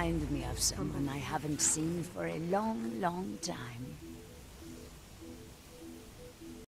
remind me of someone I haven't seen for a long, long time.